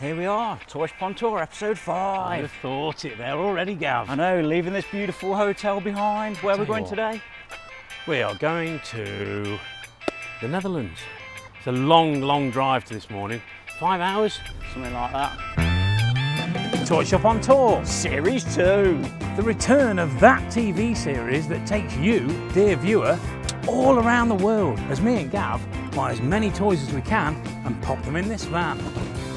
Here we are, Toy Pond Tour, episode five. I thought it there already, Gav. I know, leaving this beautiful hotel behind. Where are we going what. today? We are going to the Netherlands. It's a long, long drive to this morning. Five hours. Something like that. Toy Shop on Tour. Series two. The return of that TV series that takes you, dear viewer, all around the world as me and Gav buy as many toys as we can and pop them in this van.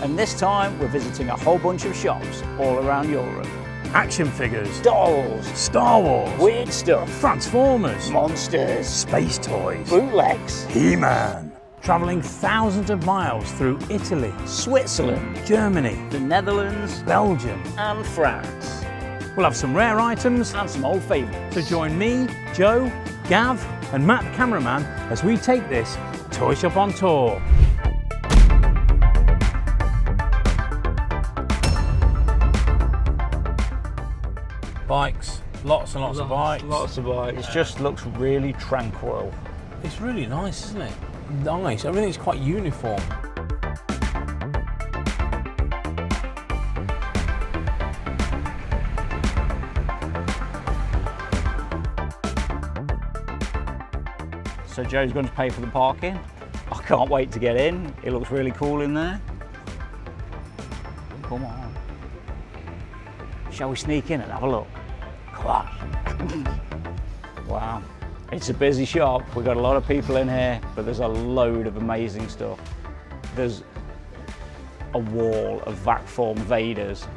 And this time we're visiting a whole bunch of shops all around Europe. Action figures, Dolls, Star Wars, weird stuff, Transformers, monsters, space toys, bootlegs, He-Man. Travelling thousands of miles through Italy, Switzerland, Germany, the Netherlands, Belgium. and France. We'll have some rare items, And some old favourites. so join me, Joe, Gav, and Matt the cameraman as we take this toy shop on tour. Bikes, lots and lots, of bikes. Lots of bikes. It just looks really tranquil. It's really nice, isn't it? Nice. Everything's quite uniform. So Joe's going to pay for the parking. I can't wait to get in. It looks really cool in there. Come on. Shall we sneak in and have a look? On. wow. It's a busy shop. We've got a lot of people in here, but there's a load of amazing stuff. There's a wall of vac form Vaders.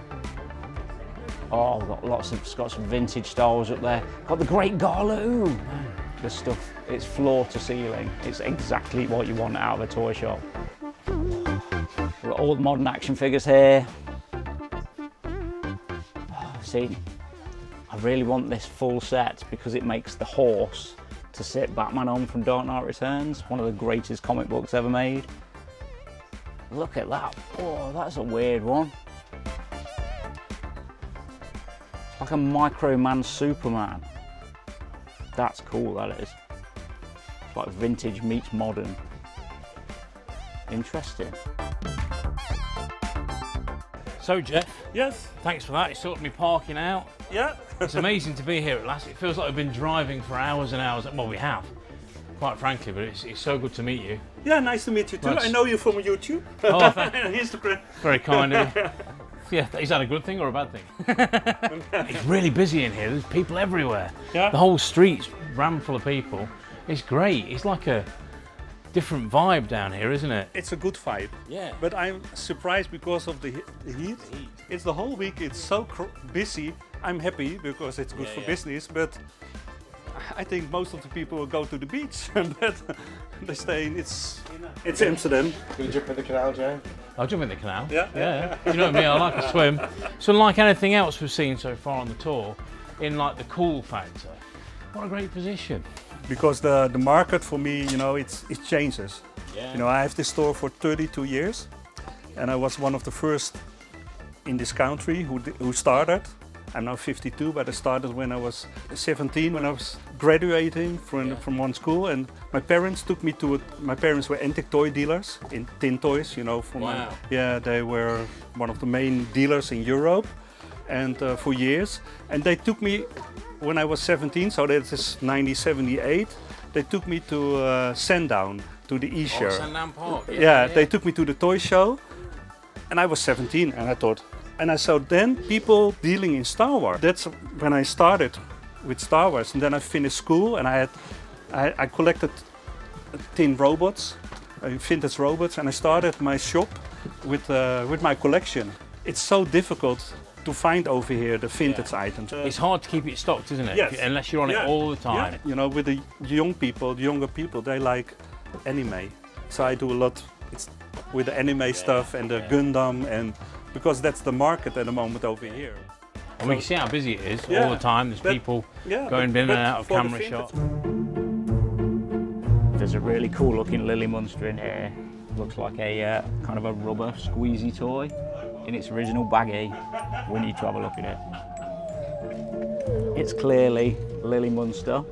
Oh, we've got lots of, got some vintage Wars up there. Got the Great Garloo. The stuff, it's floor to ceiling. It's exactly what you want out of a toy shop. We've got all the modern action figures here. Oh, See, I really want this full set because it makes the horse to sit Batman on from Dark Knight Returns, one of the greatest comic books ever made. Look at that. Oh, that's a weird one. It's like a Microman Superman. That's cool, that is. It's like vintage meets modern. Interesting. So, Jeff, Yes, thanks for that. You sorted me parking out. yeah. It's amazing to be here at last. It feels like we've been driving for hours and hours. Well, we have, quite frankly, but it's, it's so good to meet you. yeah, nice to meet you too. That's- I know you from YouTube. Oh, Instagram. Very kind of you. Yeah, is that a good thing or a bad thing? it's really busy in here. There's people everywhere. Yeah. The whole street's rammed full of people. It's great. It's like a different vibe down here, isn't it? It's a good vibe. Yeah. But I'm surprised because of the, he- the heat. It's the whole week. It's so cr- busy. I'm happy because it's good Yeah, for yeah. business. But I think most of the people will go to the beach, but they stay. In, it's it's Amsterdam. Gonna jump in the canal, Joe? I'll jump in the canal. Yeah, yeah. You know me, I like to swim. So, unlike anything else we've seen so far on the tour, in like the cool factor, what a great position. Because the the market for me, you know, it's it changes. Yeah. You know, I have this store for 32 years, and I was one of the first in this country who who started. I'm now 52, but I started when I was 17, when I was graduating from Yeah. from one school, and my parents took me to. A, my parents were antique toy dealers in tin toys. You know, from Wow. yeah, they were one of the main dealers in Europe, and uh, for years, and they took me when I was 17, so that is 1978. They took me to uh, Sandown to the E-Show. Oh, Sandown Park. yeah, they took me to the toy show, and I was 17, and I thought, and I saw then people dealing in Star Wars. That's when I started with Star Wars, and then I finished school, and I had, I, I collected tin robots, uh, vintage robots, and I started my shop with uh, with my collection. It's so difficult to find over here the vintage items. It's hard to keep it stocked, isn't it? Yes. Unless you're on Yeah. it all the time. Yeah. You know, with the young people, the younger people, they like anime. So I do a lot it's with the anime stuff and the yeah. Gundam and because that's the market at the moment over here. And we can see how busy it is all the time. There's But- people Yeah, going but- in and out of for the camera vintage- shots. There's a really cool looking Lily Munster in here. Looks like a uh, kind of a rubber squeezy toy in its original baggie. We need to have a look at it. It's clearly Lily Munster,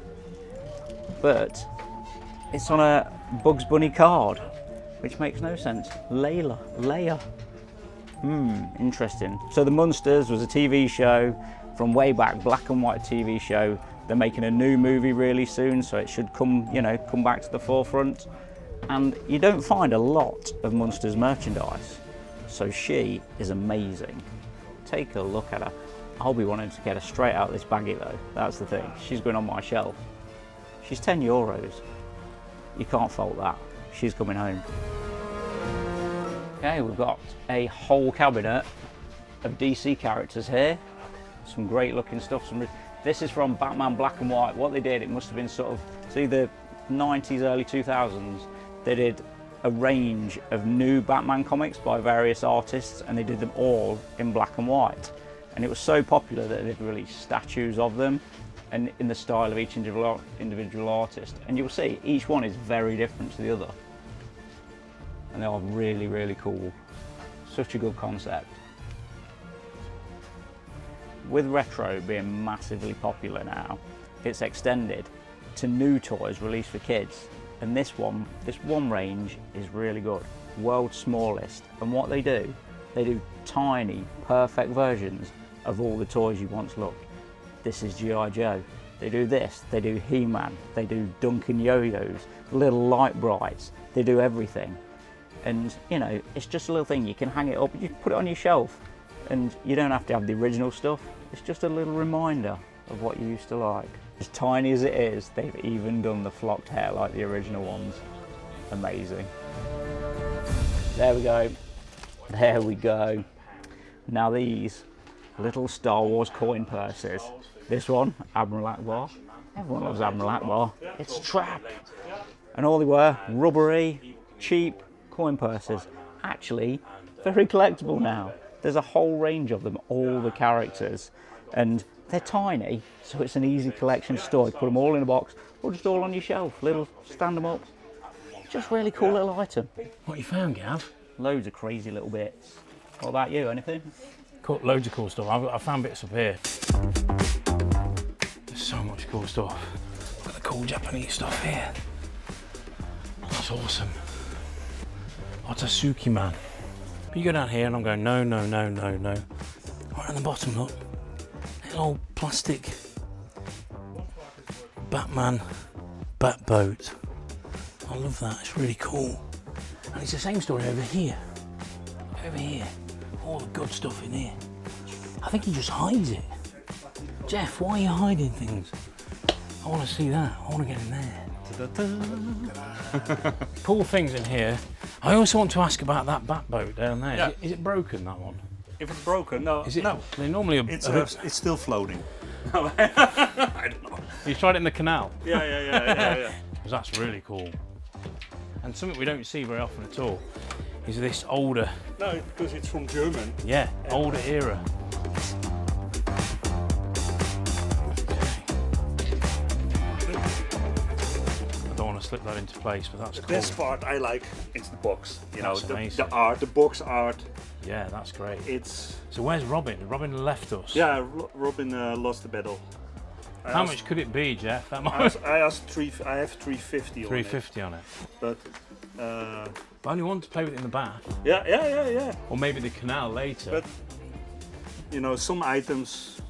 but it's on a Bugs Bunny card, which makes no sense. Layla, Leia. Hmm, interesting. So the Munsters was a TV show from way back, black and white TV show. They're making a new movie really soon, so it should come, you know, come back to the forefront. And you don't find a lot of Munsters merchandise. So she is amazing. Take a look at her. I'll be wanting to get her straight out of this baggie though. That's the thing. She's going on my shelf. She's 10 euros. You can't fault that. She's coming home. Okay, we've got a whole cabinet of DC characters here. Some great looking stuff. Some this is from Batman Black and White. What they did, it must have been sort of, see the 90s, early 2000s, they did a range of new Batman comics by various artists and they did them all in black and white. And it was so popular that they've released statues of them and in the style of each individual, individual artist. And you'll see each one is very different to the other. And they are really, really cool. Such a good concept. With retro being massively popular now, it's extended to new toys released for kids. And this one, this one range is really good. World's smallest. And what they do, they do tiny, perfect versions of all the toys you once loved. This is G.I. Joe. They do this, they do He-Man, they do Duncan Yo-Yos, little Lite-Brites, they do everything. And you know, it's just a little thing, you can hang it up, you put it on your shelf and you don't have to have the original stuff. It's just a little reminder of what you used to like. As tiny as it is, they've even done the flocked hair like the original ones. Amazing. There we go. There we go. Now these little Star Wars coin purses. This one, Admiral Ackbar. Everyone loves Admiral Ackbar. It's a Trap. And all they were, rubbery, cheap coin purses. Actually, very collectible now. There's a whole range of them, all the characters. And they're tiny, so it's an easy collection store. You put them all in a box, or just all on your shelf. Little, stand them up. Just really cool little item. What you found, Gav? Loads of crazy little bits. What about you? Anything? Caught loads of cool stuff. I've, I found bits up here. There's so much cool stuff. Look at the cool Japanese stuff here. That's awesome. Otsutsuki man. But you go down here and I'm going, no, no, no, no, no. Right on the bottom, look. Old plastic Batman bat boat. I love that, it's really cool. And it's the same story over here. Over here. All the good stuff in here. I think he just hides it. Jeff, why are you hiding things? I want to see that. I want to get in there. Cool things in here. I also want to ask about that bat boat down there. Is, Yeah. it, is it broken, that one? If it's broken, no. Is it? No, They normally are. it's a uh, it's still floating. I don't know. you tried it in the canal. Yeah, yeah, yeah, yeah, yeah. 'Cause that's really cool. And something we don't see very often at all is this older, No, because it's from German. yeah, older era. I don't want to slip that into place, but that's The cool. best part I like is the box. You know, the, the art, the box art. Yeah, that's great. It's So where's Robin? Robin left us. yeah. Robin uh, lost the battle. I How asked- much could it be, Jeff? That I asked, I asked three. I have 350 on 350 on it. but uh, I only want to play with it in the bath, yeah, yeah, yeah, yeah. or maybe the canal later. But you know, some items.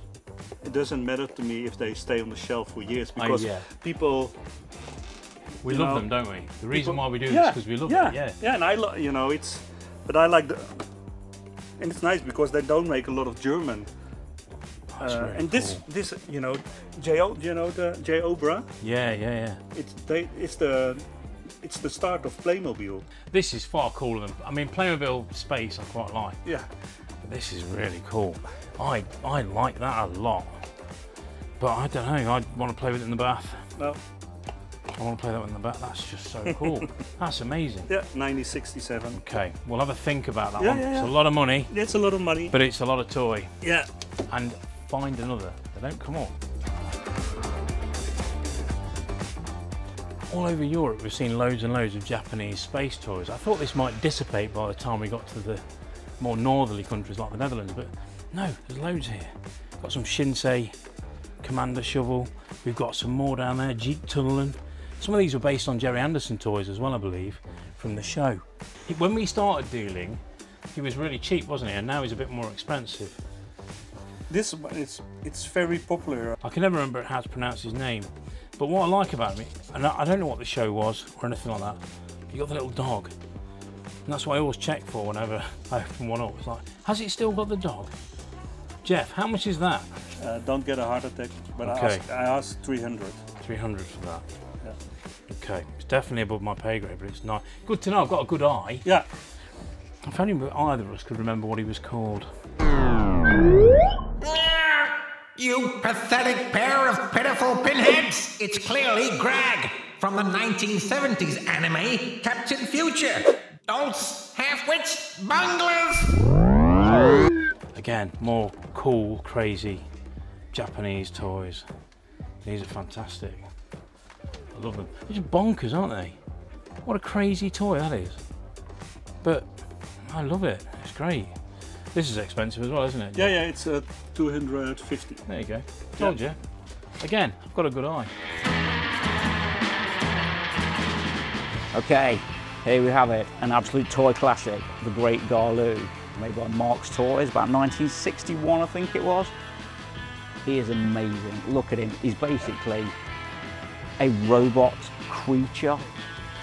It doesn't matter to me if they stay on the shelf for years Oh, because yeah. people we you love know, them, don't we? The reason people- why we do this yeah, is because we love yeah, it. Yeah. yeah, and I, lo- you know, it's, but I like the, and it's nice because they don't make a lot of German. Uh, and this, cool. this, you know, J. O. You know the Geobra. Yeah, yeah, yeah. It's they, it's the, it's the start of Playmobil. This is far cooler than. I mean, Playmobil Space I quite like. Yeah, But this is really cool. I I like that a lot. But I don't know. I'd want to play with it in the bath. no, I want to play that one in the back. That's just so cool. That's amazing. yeah, 1967. Okay, we'll have a think about that Yeah, one. yeah, yeah. It's a lot of money, It's a lot of money. but it's a lot of toy. yeah, And find another. They don't come up. All over Europe, we've seen loads and loads of Japanese space toys. I thought this might dissipate by the time we got to the more northerly countries like the Netherlands, but no, there's loads here. Got some Shinsei Commander Shovel. We've got some more down there, Jeep Tunnelin. Some of these were based on Gerry Anderson toys as well, I believe, from the show. When we started dealing, he was really cheap, wasn't he? And now he's a bit more expensive. This one it's it's very popular. I can never remember how to pronounce his name. But what I like about him, and I I don't know what the show was or anything like that, but you got the little dog. And that's what I always check for whenever I open one up. It's like, has it still got the dog? Jeff, how much is that? Uh, don't get a heart attack, but I asked I asked 300. 300 for that. Yeah. Okay, it's definitely above my pay grade, but it's not. Good to know, I've got a good eye. Yeah. If only either of us could remember what he was called. You pathetic pair of pitiful pinheads! It's clearly Grag from the 1970s anime Captain Future. Dolts, half-wits, bunglers! Again, more cool, crazy Japanese toys. These are fantastic. I love them. These are bonkers, aren't they? What a crazy toy that is. But I love it. It's great. This is expensive as well, isn't it? Yeah, yeah, it's uh, 250. There you go. Told you. Again, I've got a good eye. Okay, here we have it, an absolute toy classic, the Great Garloo, made by Marx Toys, about 1961 I think it was. He is amazing, look at him, he's basically a robot creature.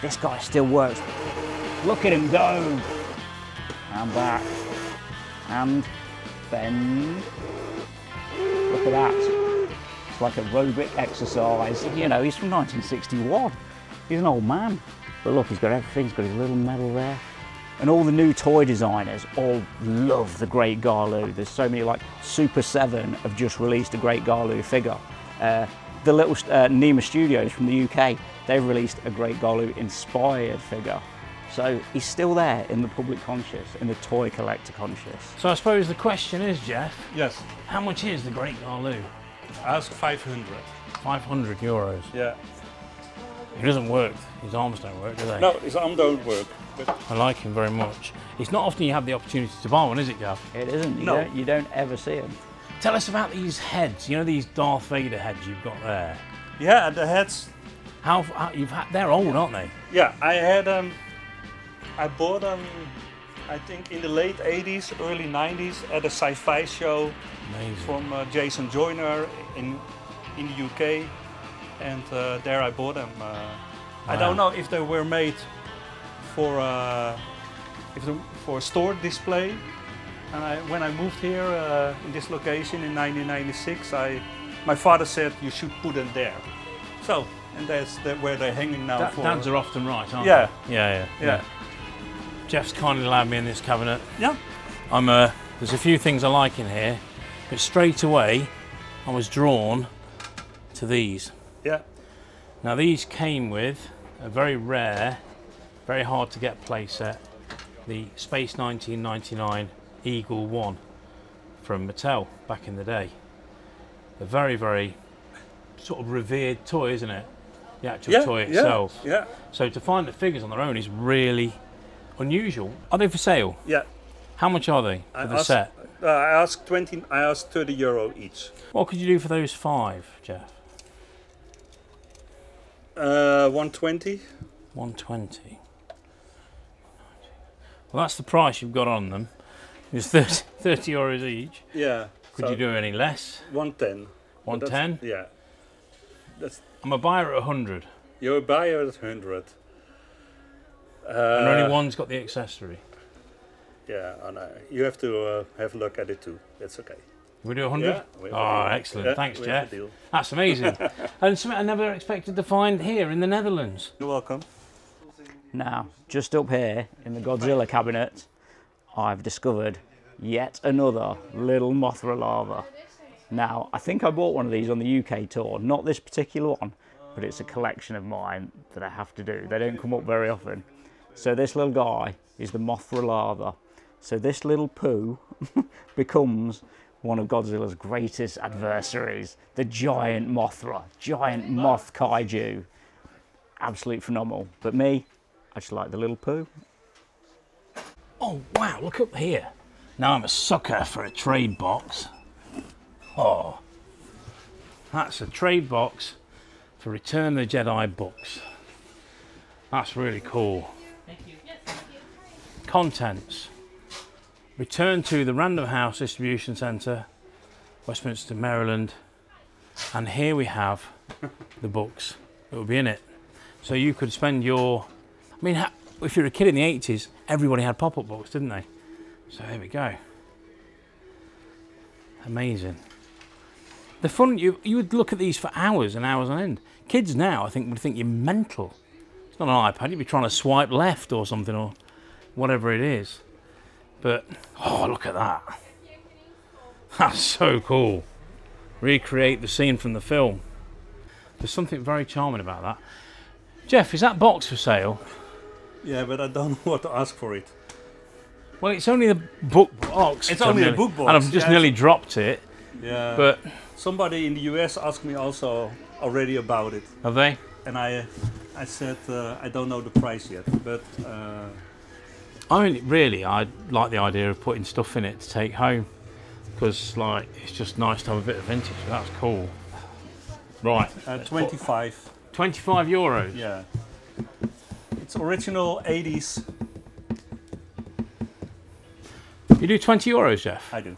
This guy still works. Look at him go! And back, and bend. Look at that. It's like aerobic exercise. You know, he's from 1961. He's an old man. But look, he's got everything. He's got his little medal there. And all the new toy designers all love the Great Garloo. There's so many, like Super 7 have just released a Great Garloo figure. Uh, the little uh, Nima Studios from the UK, they've released a Great Garloo inspired figure. So he's still there in the public conscious, in the toy collector conscious. So I suppose the question is, Jeff, Yes. how much is the Great Garloo? Ask 500. 500 euros. Yeah. He doesn't work. His arms don't work, do they? No, his arm don't work. But I like him very much. It's not often you have the opportunity to buy one, is it, Gav? It isn't. You, No. don't, you don't ever see him. Tell us about these heads. You know these Darth Vader heads you've got there. yeah, the heads. How, how you've had? They're old, aren't they? Yeah, I had um, I bought them. I think in the late 80s, early 90s at a sci-fi show Amazing. from uh, Jason Joiner in in the UK, and uh, there I bought them. Uh, I don't know if they were made for uh, if they, for a store display. And I, when I moved here uh, in this location in 1996, I my father said you should put them there. So and that's the, where they're hanging now. Da- for, dads are often right, aren't Yeah. they? Yeah, yeah, yeah, Jeff's kindly allowed me in this cabinet. yeah. I'm uh, there's a few things I like in here, but straight away I was drawn to these. Yeah. Now these came with a very rare, very hard to get playset, the Space 1999 Eagle One from Mattel back in the day. A very, very sort of revered toy, isn't it? The actual Yeah, toy yeah, itself. Yeah, So to find the figures on their own is really unusual. Are they for sale? yeah. How much are they for I the asked- set? Uh, I asked 20. I asked 30 euro each. What could you do for those five, Jeff? Uh, 120. 120. Well, that's the price you've got on them. It's 30, 30 euros each. Yeah. Could so you do any less? 110. 110? Yeah. That's I'm a buyer at 100, you're a buyer at 100. Uh, and only one's got the accessory. Yeah, I know. You have to uh, have a look at it too. That's okay. We do 100? Yeah, we a oh, deal. excellent. Yeah, Thanks, we Jeff. deal. That's amazing. and something I never expected to find here in the Netherlands. You're welcome. Now, just up here in the Godzilla cabinet, I've discovered yet another little Mothra larva. Now, I think I bought one of these on the UK tour, not this particular one, but it's a collection of mine that I have to do. They don't come up very often. So this little guy is the Mothra larva. So this little poo becomes one of Godzilla's greatest adversaries, the giant Mothra, giant moth kaiju. Absolute phenomenal. But me, I just like the little poo. Oh, wow, look up here. Now I'm a sucker for a trade box. Oh, that's a trade box for Return of the Jedi books. That's really cool. Contents Return to the Random House Distribution Centre, Westminster, Maryland, and here we have the books that will be in it. So you could spend your, I mean, if you're a kid in the 80s, everybody had pop-up books, didn't they? So there we go. Amazing. The fun you you would look at these for hours and hours on end. Kids now, I think, would think you're mental. It's not an iPad. You'd be trying to swipe left or something or whatever it is. But oh, look at that. That's so cool. Recreate the scene from the film. There's something very charming about that. Jeff, is that box for sale? Yeah, but I don't know what to ask for it. Well, it's only the book box. It's only a book box, And I've just yeah. nearly dropped it. Yeah. But somebody in the US asked me also already about it, have they? and I, I said uh, I don't know the price yet, but uh, I mean, really, I like the idea of putting stuff in it to take home because, like, it's just nice to have a bit of vintage. That's cool. Right, uh, 25. 25 euros. Yeah. It's original 80s. You do 20 euros, Jeff? I do.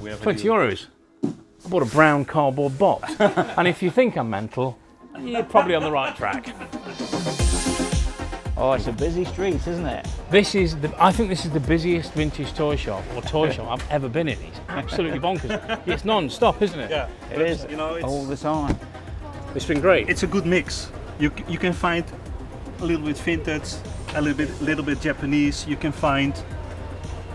We have 20 deal. euros. I bought a brown cardboard box. and if you think I'm mental, you're probably on the right track. Oh, it's a busy street, isn't it? This is the, I think this is the busiest vintage toy shop or toy shop I've ever been in. It's absolutely bonkers. It's non-stop, isn't it? Yeah. It but, is You know, it's, all the time. It's been great. it's a good mix. You you can find a little bit vintage, a little bit little bit Japanese. You can find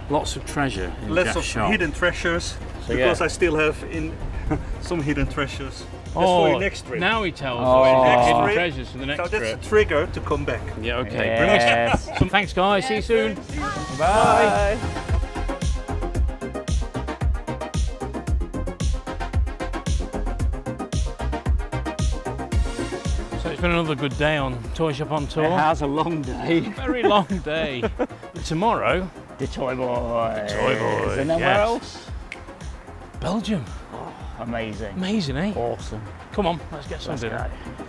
lots of treasure in lots Jeff's of shop. hidden treasures So, because yeah. I still have in some hidden treasures. That's oh, for your oh, next trip. now he tells Oh. us Next hidden treasures for the next trip. so that's trip. a trigger to come back. Yeah, okay. Bring Yes. some. Thanks, guys. See you soon. Bye. So been another good day on Toy Shop on Tour. It has a long day. Very long day. Tomorrow, The Toy Boys. Toy Boys, And then where else? Belgium. Amazing. Amazing, eh? Awesome. Come on, let's get some Let's dinner. go.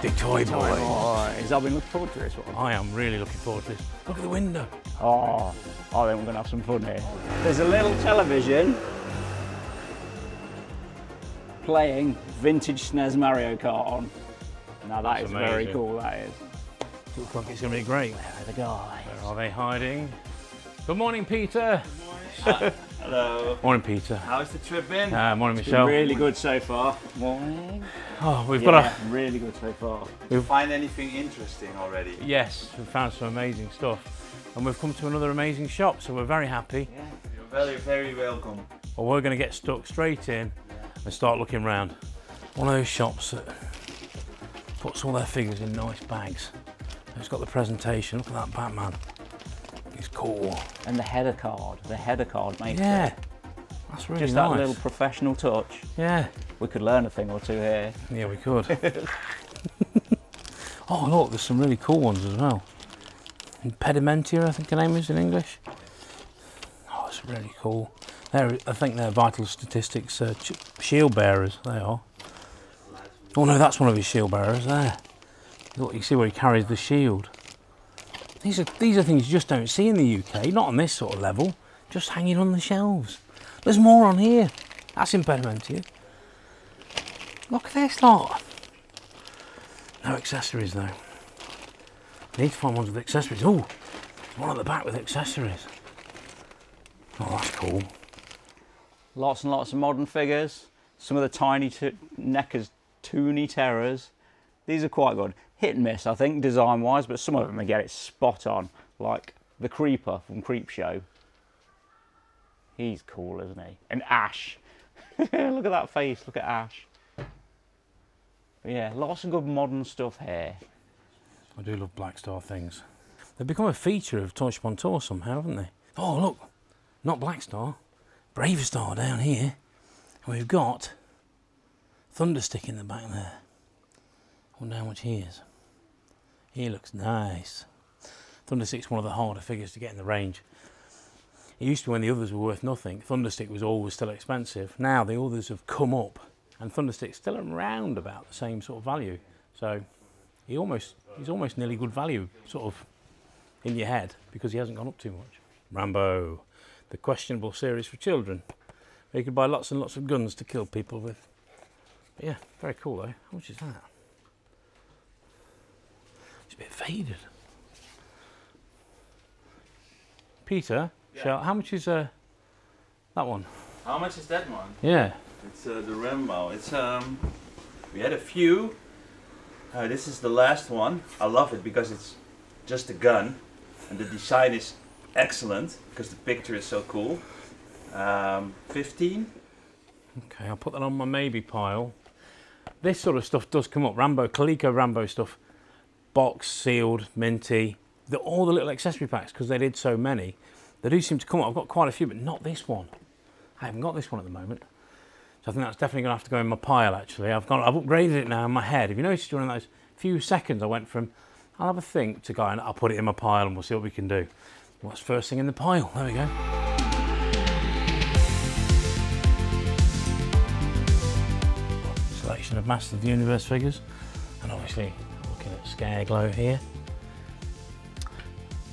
The Toy Boys. Boys. I've been looking forward to this one. I am really looking forward to this. Look at the window. Oh, I think we're going to have some fun here. There's a little television playing vintage SNES Mario Kart on. Now that That's is very cool, that is. Looks like it's going to be great. Where are the guys? Where are they hiding? Good morning, Peter. Hello. Morning, Peter. How's the trip been? Uh, morning, Been Michelle. really good so far. Morning. Oh, we've Yeah, got a really good so far. Did you find anything interesting already? yes. We've found some amazing stuff, and we've come to another amazing shop. So we're very happy. You're very, very welcome. Well, we're going to get stuck straight in and start looking round. One of those shops that puts all their figures in nice bags. It's got the presentation. Look at that Batman. He's cool. And the header card. The header card makes Yeah, it. that's really Just nice. that little professional touch. Yeah, We could learn a thing or two here. yeah, we could. oh, look, there's some really cool ones as well. Impedimentia, I think the name is in English. Oh, it's really cool. They're, I think they're Vitalstatistix uh, shield bearers. They are. Oh no, that's one of his shield bearers there. Look, you see where he carries the shield. These are these are things you just don't see in the UK. Not on this sort of level. Just hanging on the shelves. There's more on here. That's Impedimentia. Look at this lot. No accessories though. Need to find ones with accessories. Oh, one at the back with accessories. Oh, that's cool. Lots and lots of modern figures. Some of the tiny NECA's Toony Terrors. These are quite good. Hit and miss, I think, design wise, but some of them they get it spot on. Like the Creeper from Creepshow. He's cool, isn't he? And Ash. look at that face. Look at Ash. But yeah, lots of good modern stuff here. I do love Blackstar things. They've become a feature of Toy Shop on Tour somehow, haven't they? Oh, look, not Blackstar, Brave Star down here. And we've got Thunderstick in the back there. I wonder how much he is. He looks nice. Thunderstick's one of the harder figures to get in the range. It used to be when the others were worth nothing. Thunderstick was always still expensive. Now the others have come up and Thunderstick's still around about the same sort of value. So he almost he's almost nearly good value, sort of in your head because he hasn't gone up too much. Rambo, the questionable series for children. You could buy lots and lots of guns to kill people with. But yeah, very cool though. How much is that? It's a bit faded. Peter, shall, how much is uh, that one? How much is that one? Yeah. It's uh, the Rambo. It's um, we had a few. Uh, this is the last one. I love it because it's just a gun, and the design is excellent because the picture is so cool. Um, 15. Okay, I'll put that on my maybe pile. This sort of stuff does come up. Rambo, Coleco Rambo stuff, box, sealed, minty, the, all the little accessory packs, because they did so many, they do seem to come up. I've got quite a few, but not this one. I haven't got this one at the moment. So I think that's definitely going to have to go in my pile, actually. I've, got, I've upgraded it now in my head. If you noticed during those few seconds, I went from, I'll have a think, to going, I'll put it in my pile and we'll see what we can do. What's first thing in the pile? There we go. Selection of Masters of the Universe figures, and obviously looking at Scare Glow here.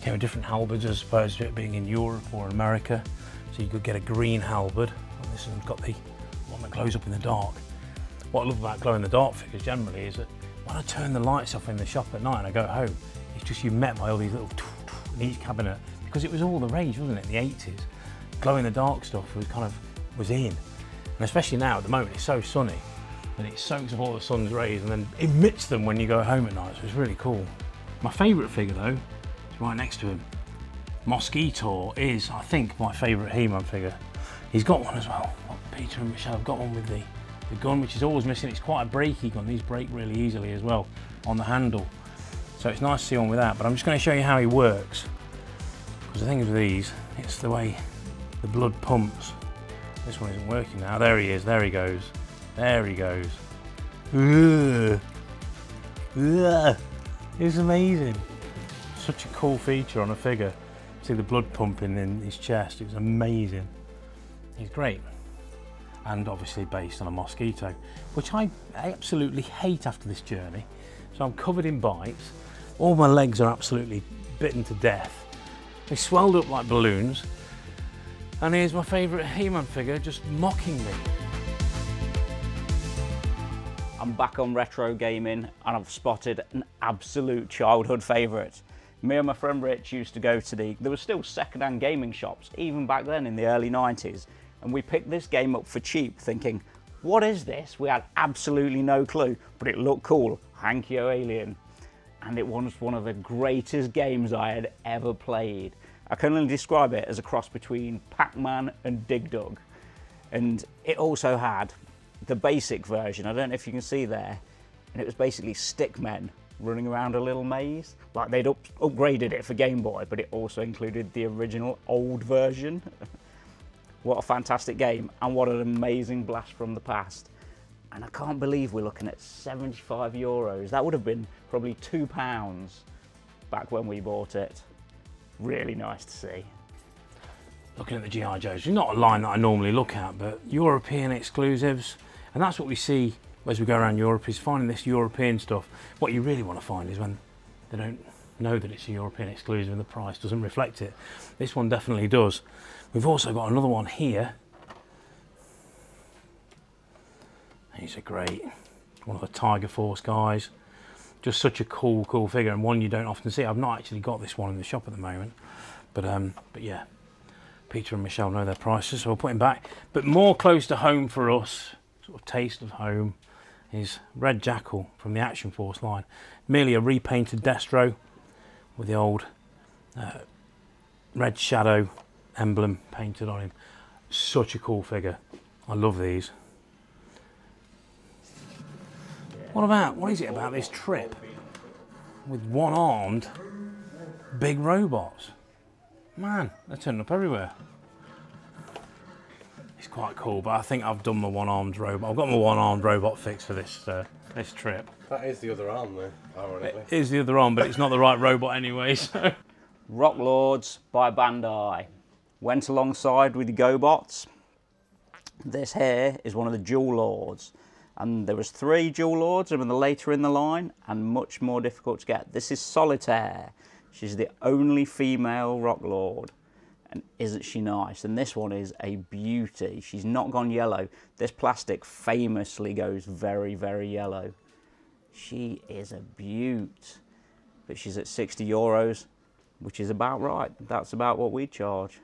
Came with different halberds as opposed to it being in Europe or America. So you could get a green halberd, and this one's got the one that glows up in the dark. What I love about glow in the dark figures generally is that when I turn the lights off in the shop at night and I go home, it's just you met by all these little in each cabinet because it was all the rage, wasn't it, in the 80s? Glow in the dark stuff was kind of was in, and especially now at the moment it's so sunny and it soaks up all the sun's rays and then emits them when you go home at night. So it's really cool. My favourite figure though is right next to him. Mosquito is, I think, my favourite He-Man figure. He's got one as well. Oh, Peter and Michelle have got one with the, the gun, which is always missing. It's quite a breaky gun. These break really easily as well on the handle. So it's nice to see one with that, but I'm just going to show you how he works. Because the thing is with these, it's the way the blood pumps. This one isn't working now. There he is, there he goes. There he goes. Ugh. Ugh. It's amazing. Such a cool feature on a figure. See the blood pumping in his chest, it was amazing. He's great. And obviously based on a mosquito, which I absolutely hate after this journey. So I'm covered in bites. All my legs are absolutely bitten to death. They swelled up like balloons. And here's my favourite He-Man figure just mocking me. I'm back on retro gaming and I've spotted an absolute childhood favourite. Me and my friend Rich used to go to the, there were still second-hand gaming shops, even back then in the early 90s, and we picked this game up for cheap thinking, what is this? We had absolutely no clue, but it looked cool, Heiankyo Alien. And it was one of the greatest games I had ever played. I can only describe it as a cross between Pac-Man and Dig Dug. And it also had the basic version, I don't know if you can see there, and it was basically stickmen running around a little maze. Like they'd up, upgraded it for Game Boy, but it also included the original old version. what a fantastic game, and what an amazing blast from the past. And I can't believe we're looking at 75 euros. That would have been probably two pounds back when we bought it. Really nice to see. looking at the GI Joes. Not a line that I normally look at, but European exclusives, and that's what we see as we go around Europe is finding this European stuff. What you really want to find is when they don't know that it's a European exclusive and the price doesn't reflect it. This one definitely does. We've also got another one here. He's a great, one of the Tiger Force guys. Just such a cool, cool figure and one you don't often see. I've not actually got this one in the shop at the moment, but um, but yeah, Peter and Michelle know their prices, so we'll put him back. But more close to home for us, sort of taste of home, is Red Jackal from the Action Force line. Merely a repainted Destro with the old uh, Red Shadow emblem painted on him. Such a cool figure. I love these. What about, what is it about this trip with one-armed big robots? Man, they're turning up everywhere. It's quite cool, but I think I've done my one-armed robot. I've got my one-armed robot fix for this uh, this trip. That is the other arm, though, ironically. It is the other arm, but it's not the right robot anyway. So Rock Lords by Bandai. Went alongside with the GoBots. This here is one of the Jewel Lords. And there was three Jewel Lords, and the later in the line, and much more difficult to get. This is Solitaire. She's the only female Rock Lord. And isn't she nice? And this one is a beauty. She's not gone yellow. This plastic famously goes very, very yellow. She is a beaut. But she's at 60 euros, which is about right. That's about what we charge.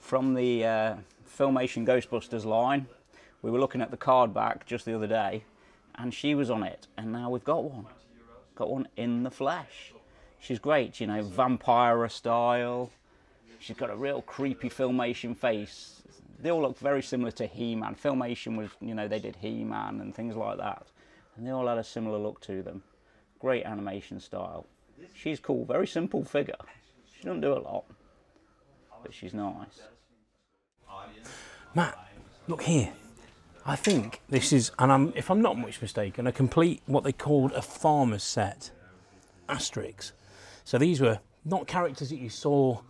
From the uh, Filmation Ghostbusters line, we were looking at the card back just the other day, and she was on it. And now we've got one. Got one in the flesh. She's great, you know, vampire style. She's got a real creepy Filmation face. They all look very similar to He-Man. Filmation was, you know, they did He-Man and things like that. And they all had a similar look to them. Great animation style. She's cool, very simple figure. She doesn't do a lot, but she's nice. Matt, look here. I think this is, and I'm, if I'm not much mistaken, a complete what they called a farmer's set. Asterix. So these were not characters that you saw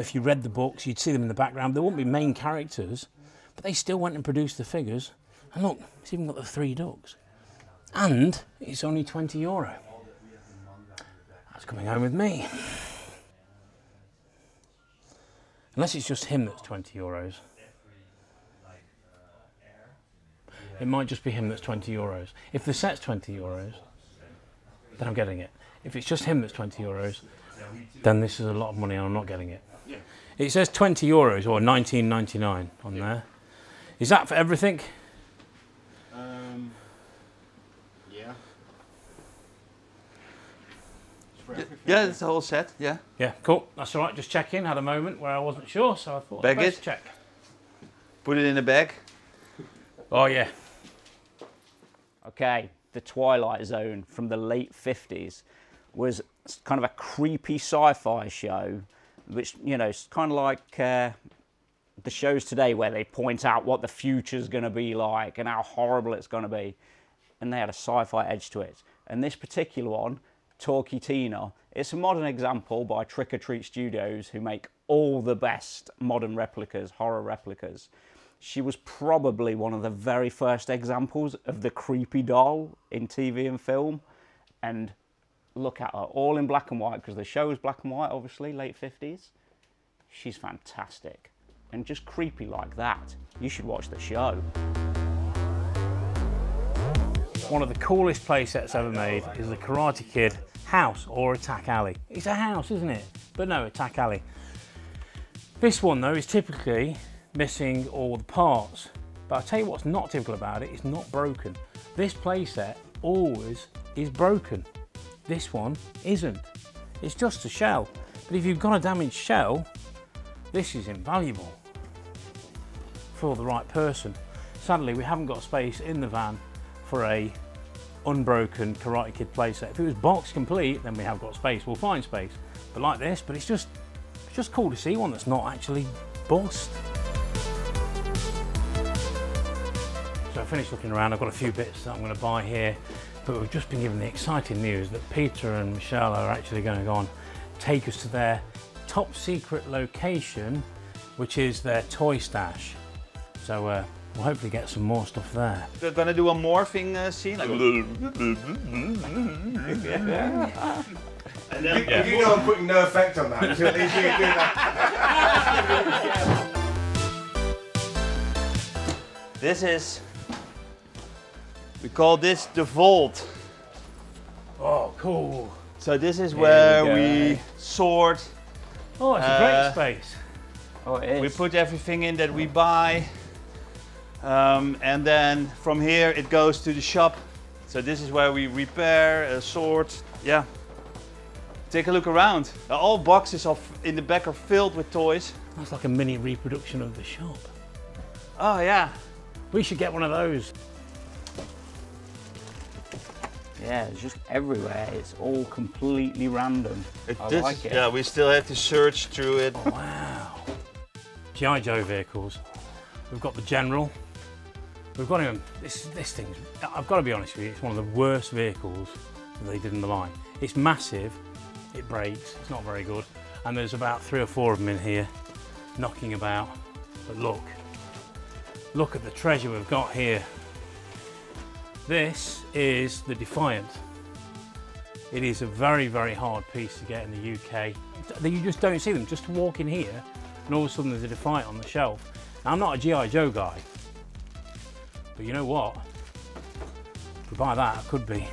if you read the books, you'd see them in the background. They wouldn't be main characters, but they still went and produced the figures. And look, it's even got the three dogs. And it's only 20 euro. That's coming home with me. Unless it's just him that's 20 euros. It might just be him that's 20 euros. If the set's 20 euros, then I'm getting it. If it's just him that's 20 euros, then this is a lot of money and I'm not getting it. It says 20 euros or 19.99 on there. Is that for everything? Um, yeah. Yeah, it's the whole set. Yeah. Yeah, cool. That's all right. Just checking. Had a moment where I wasn't sure, so I thought Bag best it. check. Put it in a bag. Oh yeah. Okay, The Twilight Zone from the late 50s was kind of a creepy sci fi show, which, you know, it's kind of like uh, the shows today where they point out what the future's going to be like and how horrible it's going to be. And they had a sci fi edge to it. And this particular one, Talkie Tina, it's a modern example by Trick or Treat Studios who make all the best modern replicas, horror replicas. She was probably one of the very first examples of the creepy doll in TV and film. And look at her, all in black and white, because the show is black and white, obviously, late 50s. She's fantastic. And just creepy like that. You should watch the show. One of the coolest play sets ever made is the Karate Kid house or Attack Alley. It's a house, isn't it? But no, Attack Alley. This one though is typically missing all the parts. But I'll tell you what's not typical about it, it's not broken. This playset always is broken. This one isn't. It's just a shell. But if you've got a damaged shell, this is invaluable for the right person. Sadly, we haven't got space in the van for a unbroken Karate Kid playset. If it was box complete, then we have got space. We'll find space. But like this, but it's just it's just cool to see one that's not actually bust. So I finished looking around. I've got a few bits that I'm going to buy here, but we've just been given the exciting news that Peter and Michelle are actually going to go and take us to their top secret location, which is their toy stash. So uh, we'll hopefully get some more stuff there. They're gonna do a morphing uh, scene. Like, If you know I'm putting no effect on that, until at least you can do that. this is. We call this the vault. Oh, cool. So this is where we we sort. Oh, it's a Uh, great space. Oh, it is. We put everything in that we buy. Um, and then from here it goes to the shop. So this is where we repair, uh, sort. Yeah. Take a look around. Uh, All boxes of in the back are filled with toys. That's like a mini reproduction of the shop. Oh yeah. We should get one of those. Yeah, it's just everywhere. It's all completely random. It- I this- like it. Yeah, we still have to search through it. Oh, wow. G.I. Joe vehicles. We've got the General. We've got him. This this thing's. I've got to be honest with you. It's one of the worst vehicles that they did in the line. It's massive. It breaks. It's not very good. And there's about three or four of them in here, knocking about. But look, look at the treasure we've got here. This is the Defiant. It is a very, very hard piece to get in the UK. You just don't see them. Just walk in here, and all of a sudden there's a Defiant on the shelf. Now, I'm not a G.I. Joe guy, but you know what? If we buy that, I could be.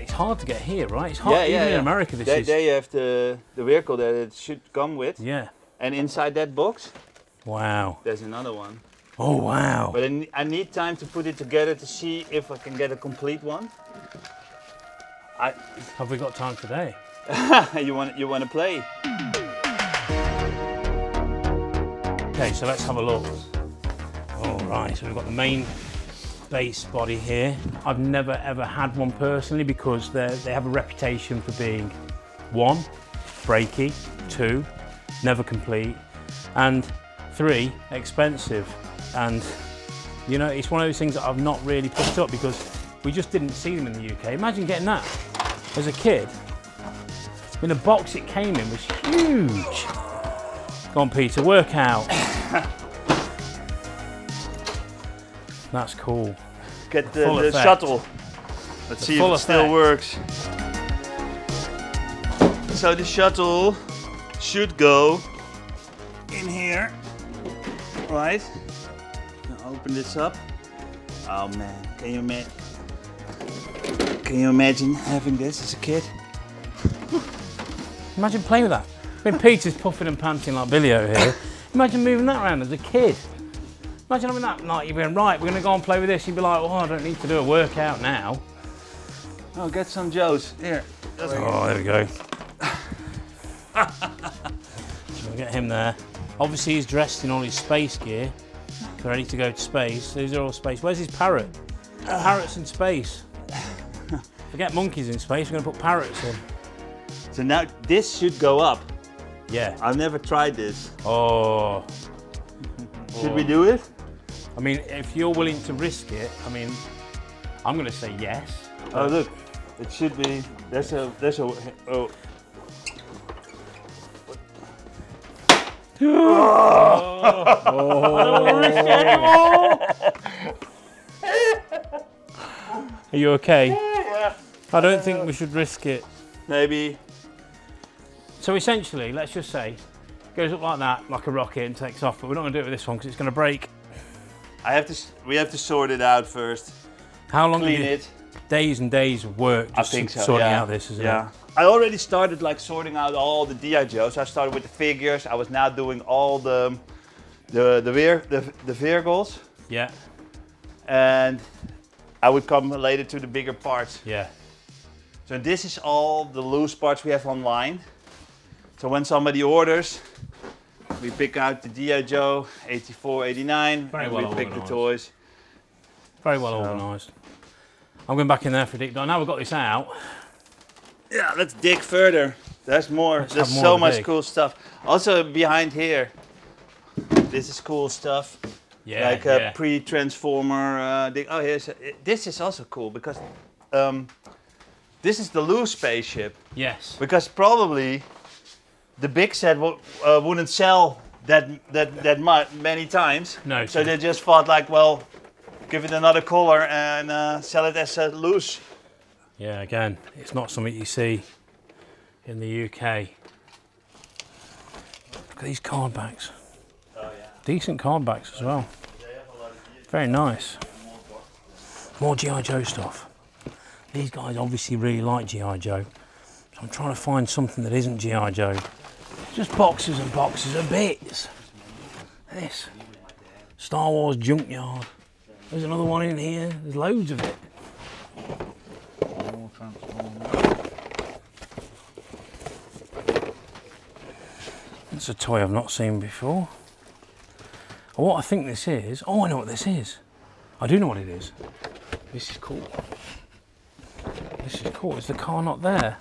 It's hard to get here, right? It's hard, yeah, even in America. This There, is. there you have the, the vehicle that it should come with. Yeah. And inside that box, Wow. there's another one. Oh wow. But I, I need time to put it together to see if I can get a complete one. I, Have we got time today? you want you want to play? Okay, so let's have a look. All right, so we've got the main base body here. I've never ever had one personally because they they have a reputation for being one, breaky, two, never complete, and three, expensive. And you know, it's one of those things that I've not really picked up because we just didn't see them in the UK. Imagine getting that as a kid. I mean, the box it came in was huge. Go on, Peter, work out. That's cool. Get the, Full the shuttle. Let's see if it still works. So the shuttle should go in here, right? Open this up. Oh man, can you imagine? Can you imagine having this as a kid? Imagine playing with that. I mean, Peter's puffing and panting like Billy over here. Imagine moving that around as a kid. Imagine having that night, you'd be right, we're going to go and play with this. You'd be like, oh, I don't need to do a workout now. Oh, get some Joes. Here. Oh, there we go. so we'll get him there. Obviously, he's dressed in all his space gear, ready to go to space. These are all space. Where's his parrot? Parrots in space. Forget monkeys in space, we're going to put parrots in. So now this should go up. Yeah. I've never tried this. Oh. Should we oh. do it? I mean, if you're willing to risk it, I mean, I'm going to say yes. Oh look, it should be. There's a there's a oh. Oh. Are you okay? Yeah. I don't think we should risk it. Maybe. So essentially, let's just say, it goes up like that, like a rocket, and takes off. But we're not going to do it with this one because it's going to break. I have to. We have to sort it out first. How long? Clean did you- it. Days and days of work I just think so. sorting yeah. out this, isn't yeah. it? I already started like sorting out all the G.I. Joes. I started with the figures. I was now doing all the the the veer the, the vehicles, Yeah. and I would come later to the bigger parts. Yeah. So this is all the loose parts we have online. So when somebody orders, we pick out the G.I. Joe 84, 89, Very and well we pick the toys. Very well So- organised. I'm going back in there for a deep dive. Now we've got this out. Yeah, let's dig further. There's more. Let's There's more so much dig. cool stuff. Also behind here, this is cool stuff. Yeah. like a yeah. pre-transformer. Uh, oh, here's a, this is also cool because um, this is the loose spaceship. yes. because probably the big set w- uh, wouldn't sell that that that much many times. No, So so- they just thought like, well, give it another color and uh, sell it as a loose. Yeah, again, it's not something you see in the UK. Look at these card backs. Decent card backs as well. Very nice. More G.I. Joe stuff. These guys obviously really like G.I. Joe. So I'm trying to find something that isn't G.I. Joe. Just boxes and boxes of bits. This. Star Wars Junkyard. There's another one in here. There's loads of it. It's a toy I've not seen before. What I think this is, oh, I know what this is. I do know what it is. This is cool. This is cool. Is the car not there?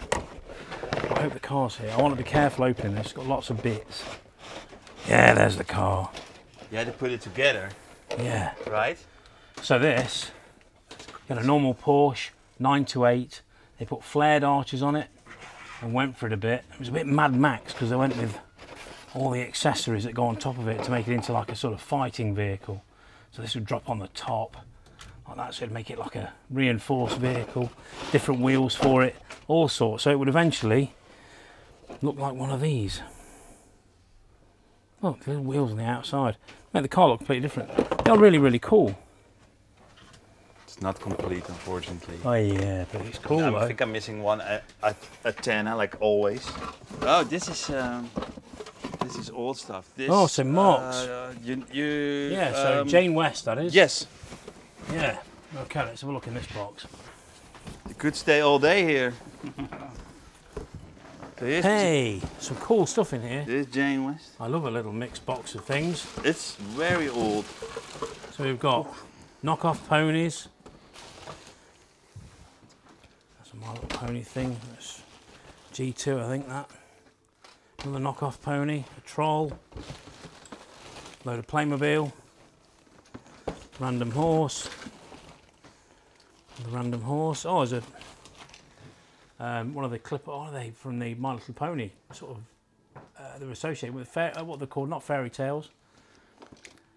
I hope the car's here. I want to be careful opening this. It's got lots of bits. Yeah, there's the car. You had to put it together, Yeah. right? So this, got a normal Porsche 928. They put flared arches on it and went for it a bit. It was a bit Mad Max because they went with all the accessories that go on top of it to make it into like a sort of fighting vehicle. So this would drop on the top like that, so it'd make it like a reinforced vehicle, different wheels for it, all sorts. So it would eventually look like one of these. Look, the little wheels on the outside. Make the car look completely different. They're really, really cool. It's not complete, unfortunately. Oh yeah, but it's cool I though. think I'm missing one a, a, a 10, uh, like always. Oh, this is um, this is old stuff. This, Oh, so Marx. Uh, you, you, Yeah, so um, Jane West, that is. Yes, Yeah. Okay, let's have a look in this box. you could stay all day here. Hey, some cool stuff in here. this is Jane West. I love a little mixed box of things. It's very old. So we've got knockoff ponies. That's a My Little Pony thing. That's G2, I think that. Another knockoff pony, a troll, load of Playmobil, random horse, the random horse. Oh, there's a um, one of the clip. Oh, are they from the My Little Pony? Sort of. Uh, they're associated with fair, uh, what they're called, not fairy tales.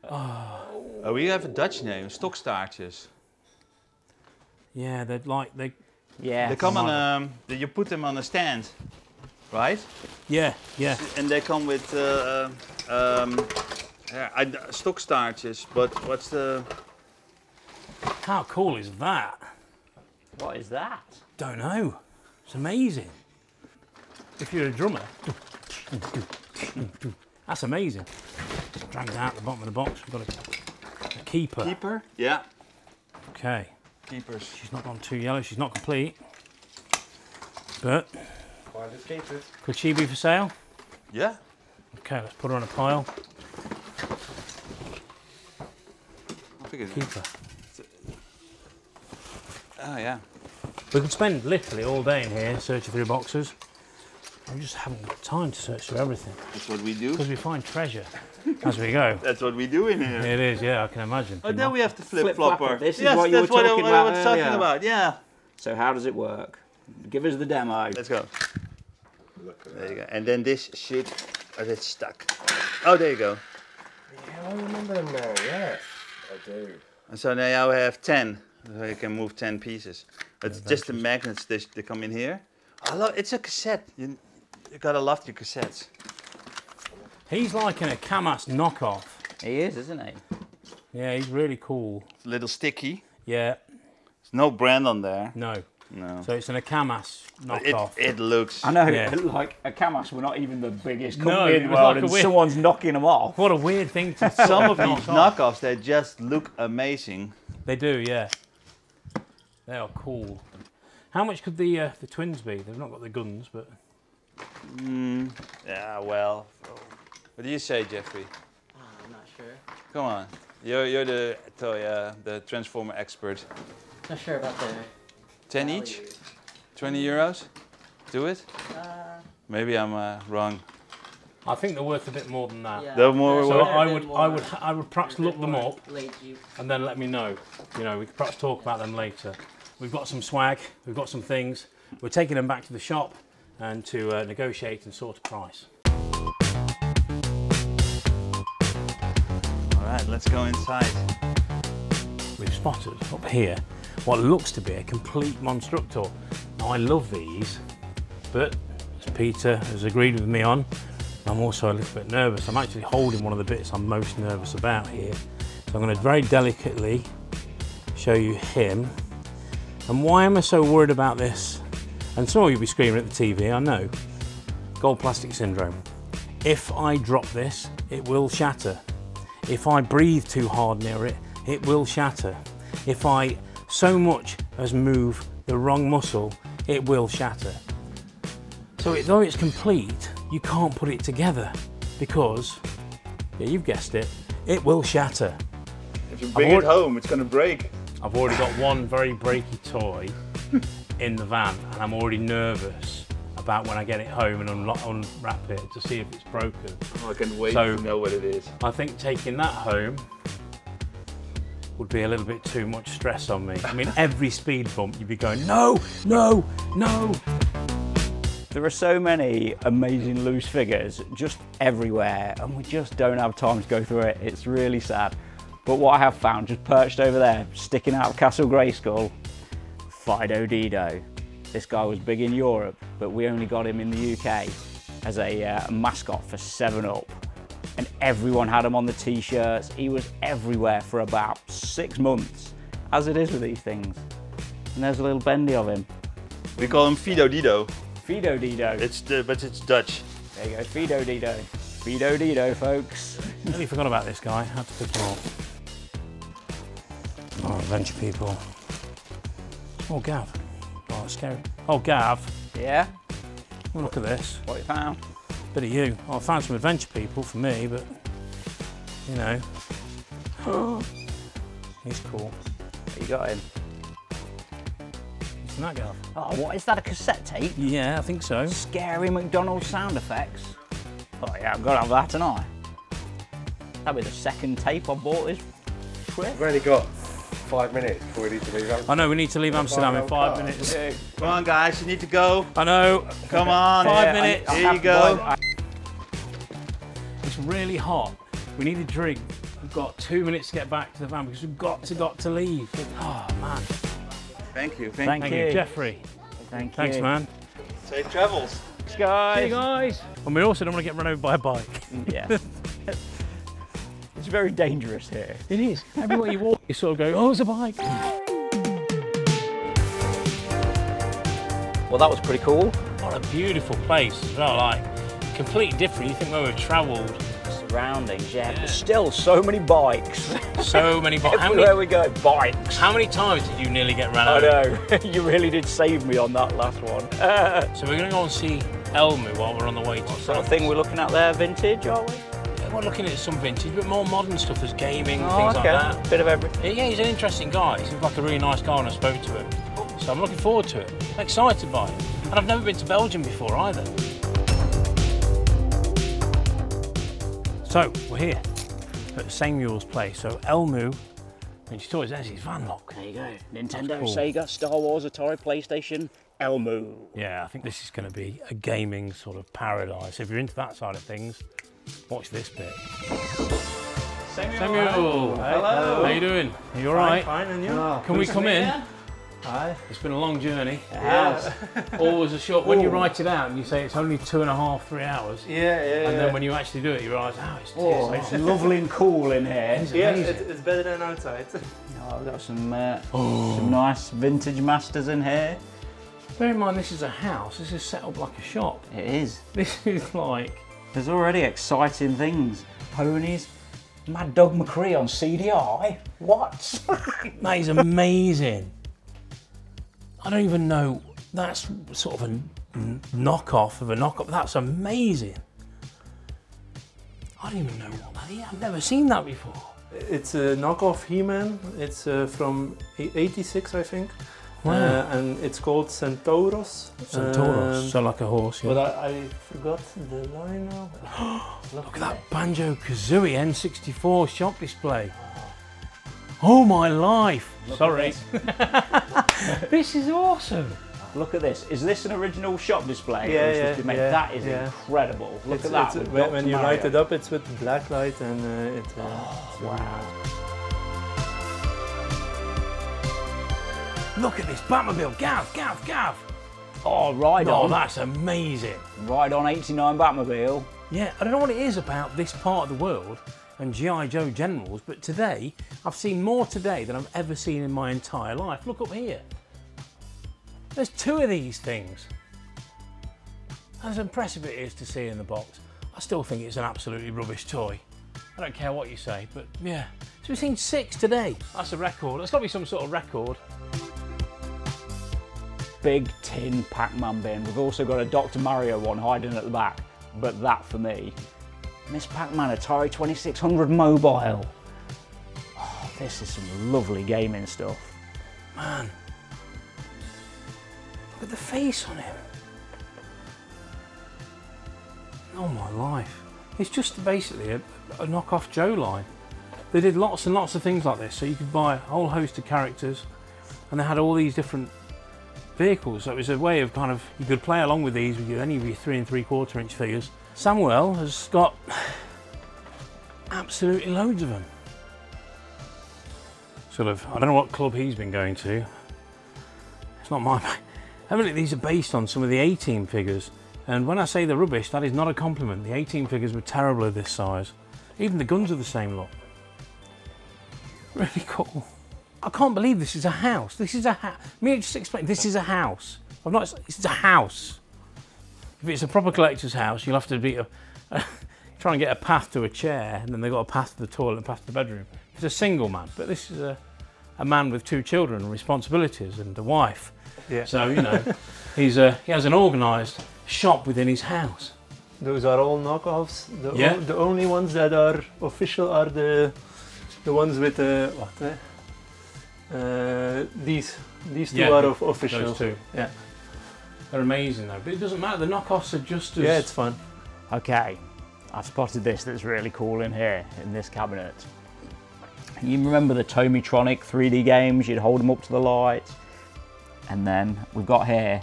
Oh, we have a Dutch name, stokstaartjes. Yeah, they're like they. Yeah. They come on um, you put them on a stand, right? Yeah, yeah. And they come with uh, um, yeah, I, stokstaartjes, but what's the... How cool is that? What is that? Don't know. It's amazing. If you're a drummer, that's amazing. Drag it out the bottom of the box. We've got a, a keeper. Keeper? Yeah. Okay. Keepers. She's not gone too yellow. She's not complete. But Why just keep it? could she be for sale? Yeah. Okay, let's put her on a pile. I think it's... Keeper. Oh, yeah. We could spend literally all day in here searching through boxes. We just haven't got time to search through everything That's what we do. because we find treasure as we go. That's what we do in here. It is, yeah, I can imagine. Oh, then we have the flip Flip-flopper. flopper. This is what you were that's what I- talking I about was talking about. Yeah. So how does it work? Give us the demo. Let's go. Look at There that. you go. And then this shit, oh, it's stuck. Oh, there you go. Yeah, I remember them now, yes. I do. And so now I have 10. So you can move 10 pieces. It's just the magnets, they, they come in here. I love, it's a cassette. You, you gotta love your cassettes. He's like in a Kamas knockoff. He is, isn't he? Yeah, he's really cool. little sticky. Yeah, There's no brand on there. no. No. So it's an Akamas It, knockoff. it looks. I know, Yeah. like Akamas Kamas were not even the biggest No, company in the world, like a and weird- someone's knocking them off. what a weird thing to Some of these knockoffs, they just look amazing. They do, yeah. They are cool. How much could the uh, the twins be? They've not got the guns, but Mm, yeah, well. What do you say, Jeffrey? I'm not sure. Come on. You're, you're the toy, uh, the transformer expert. Not sure about the 10 each? 20 euros? Do it? Uh, Maybe I'm uh, wrong. I think they're worth a bit more than that. yeah, They're more they're- So worth- they're a I would, I would, I would perhaps look them up and then let me know. You know, we could perhaps talk about them later. We've got some swag, we've got some things. We're taking them back to the shop and to uh, negotiate and sort a price. All right, let's go inside. We've spotted up here what looks to be a complete Monstructor. Now I love these, but as Peter has agreed with me on, I'm also a little bit nervous. I'm actually holding one of the bits I'm most nervous about here. So I'm going to very delicately show you him. And why am I so worried about this? And some of you will be screaming at the TV, I know. Gold plastic syndrome. If I drop this, it will shatter. If I breathe too hard near it, it will shatter. If I so much as move the wrong muscle, it will shatter. So it, though it's complete, you can't put it together because, yeah, you've guessed it, it will shatter. If you bring it home, it's gonna break. I've already got one very breaky toy in the van and I'm already nervous about when I get it home and unlock, unwrap it to see if it's broken. I can wait So- to know what it is. I think taking that home would be a little bit too much stress on me. I mean, every speed bump you'd be going, no, no, no. There are so many amazing loose figures just everywhere, and we just don't have time to go through it. It's really sad. But what I have found, just perched over there, sticking out of Castle Grayskull, Fido Dido. This guy was big in Europe, but we only got him in the UK as a uh, mascot for 7-Up. And everyone had him on the t-shirts. He was everywhere for about six months, as it is with these things. And there's a little bendy of him. We call him Fido Dido. Fido Dido. It's the, but it's Dutch. There you go, Fido Dido. Fido Dido, folks. Nearly forgot about this guy. Had to pick him up. Oh, adventure people. Oh, Gav. Oh, that's scary. Oh, Gav. Yeah? Look at this. What you found? Bit of you. Oh, I found some adventure people for me, but you know. He's cool. You got him. Isn't that Gav? Oh, what is that, a cassette tape? Yeah, I think so. Scary McDonald's sound effects. Oh yeah, I've got to have that tonight. That'll be the second tape I bought this trip. We've only got five minutes before we need to leave. I know we need to leave Amsterdam in five car. minutes. Come on, guys, you need to go. I know. Come on. Five Yeah, minutes. I Here have you go. One- I- It's really hot. We need a drink. We've got two minutes to get back to the van because we've got to got to leave. Oh man. Thank you. Thank, Thank, Thank you. you, Jeffrey. Thank you, Thanks, you. man. Safe travels. Thanks, guys. Hey guys. And we also don't want to get run over by a bike. Mm, yeah. it's very dangerous here. It is. Everywhere you walk, you sort of go, oh, it's a bike. Well, that was pretty cool. What a beautiful place as well. Like, completely different. You think when we've travelled Surroundings, yeah. But still, so many bikes. so many bikes. How Everywhere many, we go, bikes. how many times did you nearly get run over I know. you really did save me on that last one. So we're going to go and see Elmu while we're on the way to sort of thing we're looking at there, vintage, are we? We're looking at some vintage, but more modern stuff. There's gaming, Oh, things okay. like that. Bit of everything. Yeah, he's an interesting guy. He seems like a really nice guy when I spoke to him. So I'm looking forward to it. I'm excited by it. And I've never been to Belgium before either. So we're here at Samuel's place. So Elmu, when she told us that's his van lock. There you go. Nintendo, cool. Sega, Star Wars, Atari, PlayStation, Elmo. Yeah, I think this is going to be a gaming sort of paradise. If you're into that side of things, watch this bit. Samuel, hello. How are you doing? Are you all right? Fine, and you? Can we come in? Hi. It's been a long journey. Yes. Always a short. When you write it out and you say it's only two and a half, three hours, Yeah, yeah, and yeah. then when you actually do it, you realise, oh, it's, Oh, it's, it's lovely and cool in here. it's yeah, amazing. it, it's better than outside. Oh, I've got some uh, some nice vintage masters in here. Bear in mind, this is a house. This is set up like a shop. It is. This is like There's already exciting things. Ponies. Mad Dog McCree on CDI. What? that is amazing. I don't even know. That's sort of a knockoff of a knockoff. That's amazing. I don't even know what that is. I've never seen that before. It's a knockoff He-Man. It's uh, from e- 86, I think. Wow. Uh, and it's called Centauros. Centaurus. Um, so like a horse. Yeah. but I, I forgot the line now. Look at that Banjo Kazooie N64 shop display. Oh my life! Sorry. this is awesome. Look at this. Is this an original shop display? Yeah, or this yeah, yeah, that is yeah. incredible. Look It's- at that. it's- when, when you light it up, it's with the black light and uh, it. Uh, Oh, it's really wow. nice. Look at this Batmobile. Gav, Gav, Gav. Oh, ride Oh, on. that's amazing. Ride on 89 Batmobile. Yeah, I don't know what it is about this part of the world and G.I. Joe generals, but today I've seen more today than I've ever seen in my entire life. Look up here. There's two of these things. As impressive it is to see in the box, I still think it's an absolutely rubbish toy. I don't care what you say, but yeah. So we've seen six today. That's a record. That's got to be some sort of record. Big tin Pac-Man bin. We've also got a Dr. Mario one hiding at the back. But that for me. Miss Pac-Man Atari 2600 mobile. Oh, this is some lovely gaming stuff. Man, look at the face on him. Oh my life. It's just basically a, a knockoff Joe line. They did lots and lots of things like this, so you could buy a whole host of characters, and they had all these different vehicles. So it was a way of kind of you could play along with these with any of your three and three quarter inch figures. Samuel has got absolutely loads of them. sort of, I don't know what club he's been going to. It's not my. Evidently, these are based on some of the A team figures. And when I say they're rubbish, that is not a compliment. The A team figures were terrible at this size. Even the guns are the same lot. Really cool. I can't believe this is a house. This is a house. Me just explain. This is a house. I'm not. This is a house. If it's a proper collector's house, you'll have to be a, try and get a path to a chair, and then they've got a path to the toilet and path to the bedroom. It's a single man, but this is a, a man with two children and responsibilities and a wife. Yeah. So you know, he's a he has an organised shop within his house. Those are all knockoffs. The, Yeah. o- the only ones that are official are the the ones with the what? Eh? Uh, these these two Yeah, are of official. Those two. Yeah. They're amazing though, but it doesn't matter. The knockoffs are just as Yeah, it's fun. Okay, I've spotted this that's really cool in here, in this cabinet. You remember the Tomytronic 3D games? You'd hold them up to the light. And then we've got here,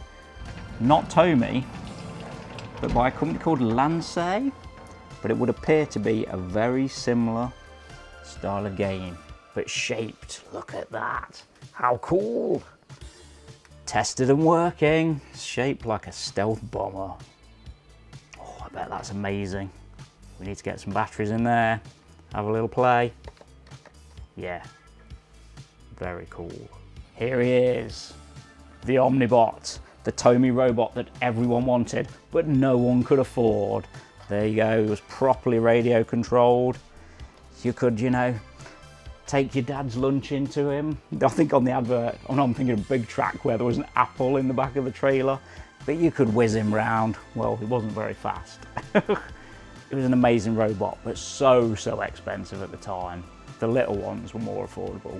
not Tomy, but by a company called Lansay. But it would appear to be a very similar style of game, but shaped. Look at that. How cool. Tested and working, shaped like a stealth bomber. Oh, I bet that's amazing. We need to get some batteries in there, have a little play. Yeah, very cool. Here he is, the Omnibot, the Tomy robot that everyone wanted, but no one could afford. There you go, it was properly radio controlled. You could, you know, take your dad's lunch into him. I think on the advert, oh no, I'm thinking of Big Trak where there was an apple in the back of the trailer, but you could whiz him round. Well, he wasn't very fast. it was an amazing robot, but so, so expensive at the time. The little ones were more affordable.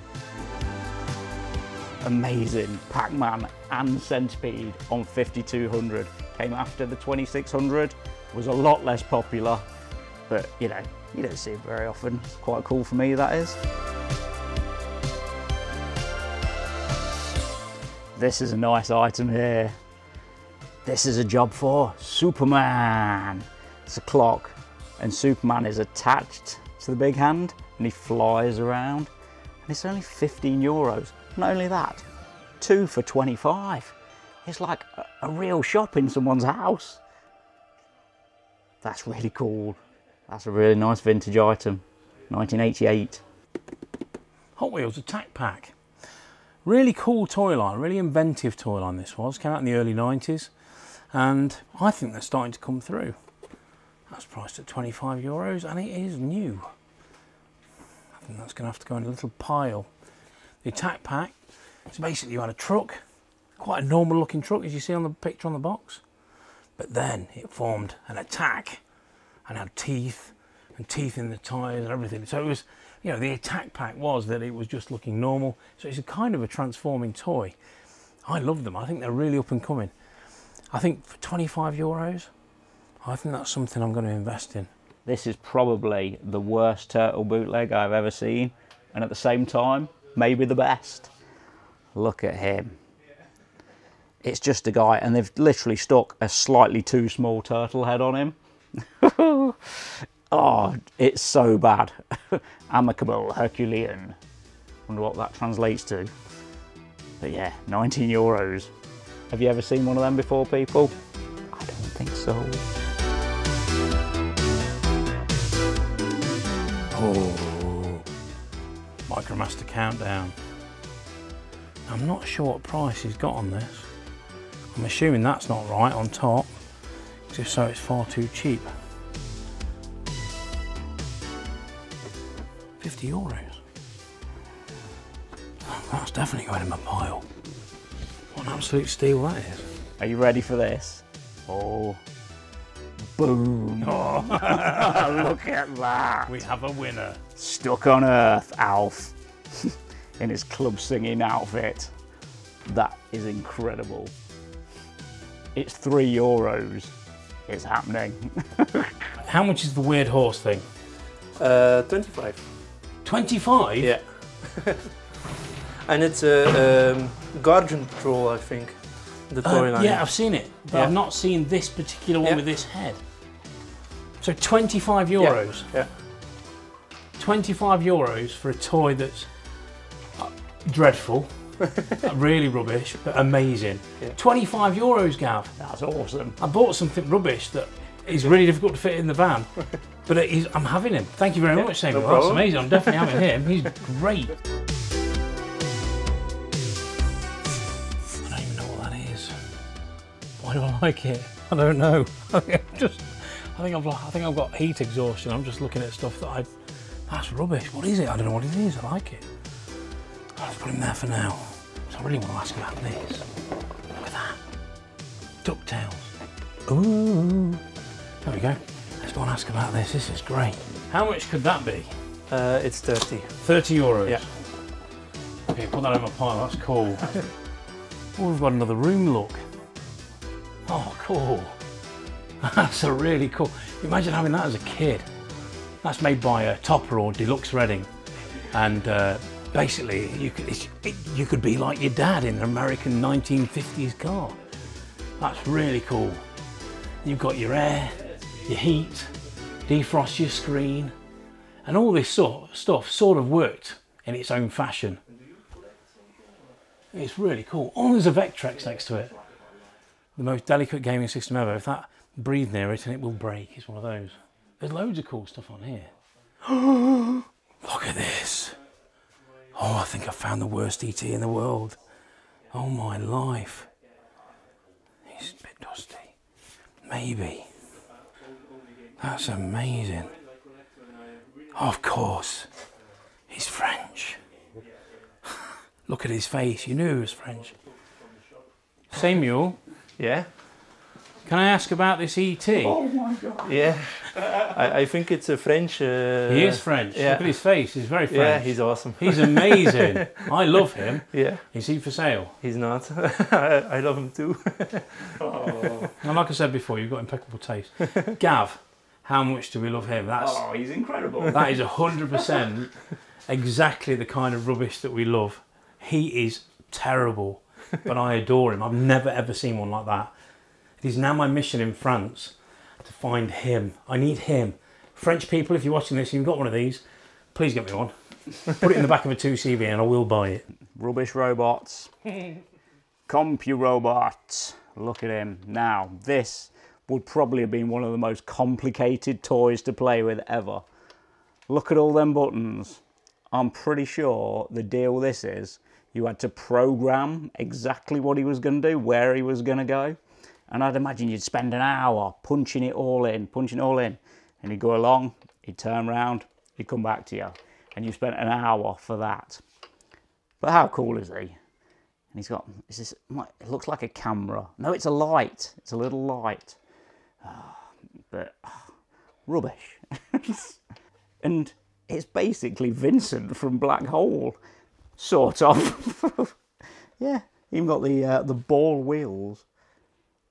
Amazing Pac-Man and Centipede on 5200 came after the 2600, was a lot less popular, but you know, you don't see it very often. It's quite cool for me, that is. This is a nice item here. This is a job for Superman. It's a clock, and Superman is attached to the big hand, and he flies around. And it's only 15 euros. Not only that, two for 25. It's like a, a real shop in someone's house. That's really cool. That's a really nice vintage item. 1988. Hot Wheels Attack Pack. Really cool toy line, really inventive toy line this was. Came out in the early 90s and I think they're starting to come through. That's priced at 25 euros and it is new. I think that's going to have to go in a little pile. The Attack Pack, so basically you had a truck, quite a normal looking truck as you see on the picture on the box, but then it formed an attack and had teeth and teeth in the tyres and everything. So it was, you know, the attack pack was that it was just looking normal. So it's a kind of a transforming toy. I love them. I think they're really up and coming. I think for 25 euros, I think that's something I'm going to invest in. This is probably the worst turtle bootleg I've ever seen, and at the same time, maybe the best. Look at him. It's just a guy, and they've literally stuck a slightly too small turtle head on him. oh, it's so bad. Amicable Herculean. Wonder what that translates to. But yeah, 19 euros. Have you ever seen one of them before, people? I don't think so. Oh, Micromaster Countdown. I'm not sure what price he's got on this. I'm assuming that's not right on top, just so it's far too cheap. 50 euros. That's definitely going in my pile. What an absolute steal that is. Are you ready for this? Oh, boom. Look at that. We have a winner. Stuck on Earth, Alf, in his club singing outfit. That is incredible. It's three euros. It's happening. How much is the weird horse thing? Uh, 25. 25? Yeah. and it's a um, Guardian Troll, I think. The Uh, toy line. yeah, I've seen it, but Yeah. I've not seen this particular one Yeah. with this head. So 25 euros. Yeah. 25 euros for a toy that's. uh, dreadful, really rubbish, but amazing. 25 euros, Gav. That's awesome. I bought something rubbish that is really difficult to fit in the van, but is, I'm having him. Thank you very much, Samuel. That's amazing. I'm definitely having him. He's great. I don't even know what that is. Why do I like it? I don't know. I think I'm just, I think I've, I think I've got heat exhaustion. I'm just looking at stuff that I, that's rubbish. What is it? I don't know what it is. I like it. I'll just put him there for now. So I really want to ask about this. Look at that. DuckTales. Ooh. There we go. Let's go and ask about this. This is great. How much could that be? Uh, it's 30. 30 euros. Yeah. Okay, put that in my pile. That's cool. oh, we've got another room look. Oh, cool. That's a really cool. Imagine having that as a kid. That's made by a Topper or Deluxe Reading, and uh, basically you could it's, it, you could be like your dad in an American 1950s car. That's really cool. You've got your air, your heat, defrost your screen, and all this sort of stuff sort of worked in its own fashion. It's really cool. Oh, there's a Vectrex next to it. The most delicate gaming system ever. If that breathe near it and it will break, it's one of those. There's loads of cool stuff on here. Look at this. Oh, I think I found the worst ET in the world. Oh my life. He's a bit dusty. Maybe. That's amazing. Of course. He's French. Look at his face. You knew he was French. Samuel, Yeah? can I ask about this ET? Oh my god. Yeah. I, I think it's a French. Uh, he is French. yeah. Look at his face. He's very French. Yeah, he's awesome. He's amazing. I love him. Yeah, Is he for sale? he's not. I, I love him too. oh. And like I said before, you've got impeccable taste. Gav, how much do we love him? That's Oh, he's incredible. that is hundred percent exactly the kind of rubbish that we love. He is terrible, but I adore him. I've never ever seen one like that. It is now my mission in France to find him. I need him. French people, if you're watching this and you've got one of these, please get me one. Put it in the back of a 2CV and I will buy it. Rubbish robots. Compu robots. Look at him. Now, this would probably have been one of the most complicated toys to play with ever. Look at all them buttons. I'm pretty sure the deal with this is you had to program exactly what he was going to do, where he was going to go. And I'd imagine you'd spend an hour punching it all in, punching it all in. And he'd go along, he'd turn round, he'd come back to you. And you spent an hour for that. But how cool is he? And he's got, is this, it looks like a camera. No, it's a light. It's a little light. But ah, rubbish. and it's basically Vincent from Black Hole, sort of. yeah, even got the uh, the ball wheels.